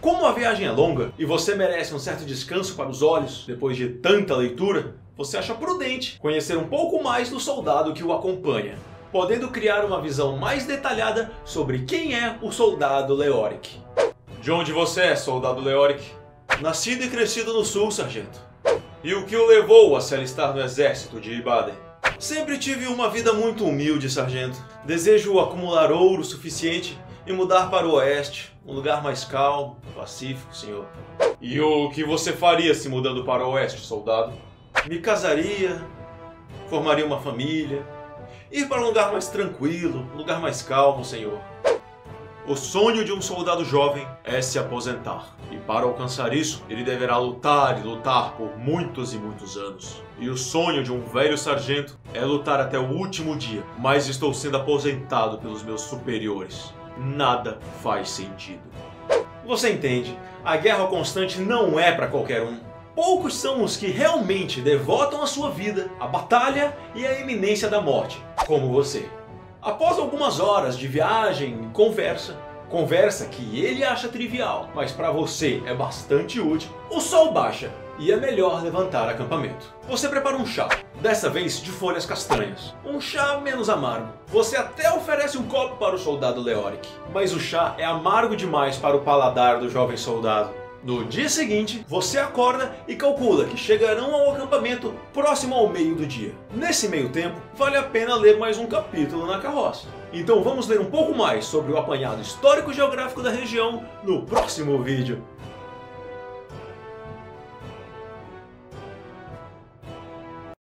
Como a viagem é longa e você merece um certo descanso para os olhos depois de tanta leitura, você acha prudente conhecer um pouco mais do soldado que o acompanha, podendo criar uma visão mais detalhada sobre quem é o soldado Leoric. De onde você é, soldado Leoric? Nascido e crescido no sul, sargento. E o que o levou a se alistar no exército de Ibaden? Sempre tive uma vida muito humilde, sargento. Desejo acumular ouro suficiente e mudar para o oeste, um lugar mais calmo, pacífico, senhor. E o que você faria se mudando para o oeste, soldado? Me casaria, formaria uma família, ir para um lugar mais tranquilo, um lugar mais calmo, senhor. O sonho de um soldado jovem é se aposentar. E para alcançar isso, ele deverá lutar e lutar por muitos e muitos anos. E o sonho de um velho sargento é lutar até o último dia, mas estou sendo aposentado pelos meus superiores. Nada faz sentido. Você entende? A guerra constante não é para qualquer um. Poucos são os que realmente devotam a sua vida à batalha e à iminência da morte, como você. Após algumas horas de viagem e conversa, conversa que ele acha trivial, mas para você é bastante útil, o sol baixa e é melhor levantar acampamento. Você prepara um chá, dessa vez de folhas castanhas. Um chá menos amargo. Você até oferece um copo para o soldado Leoric, mas o chá é amargo demais para o paladar do jovem soldado. No dia seguinte, você acorda e calcula que chegarão ao acampamento próximo ao meio do dia. Nesse meio tempo, vale a pena ler mais um capítulo na carroça. Então vamos ler um pouco mais sobre o apanhado histórico-geográfico da região no próximo vídeo.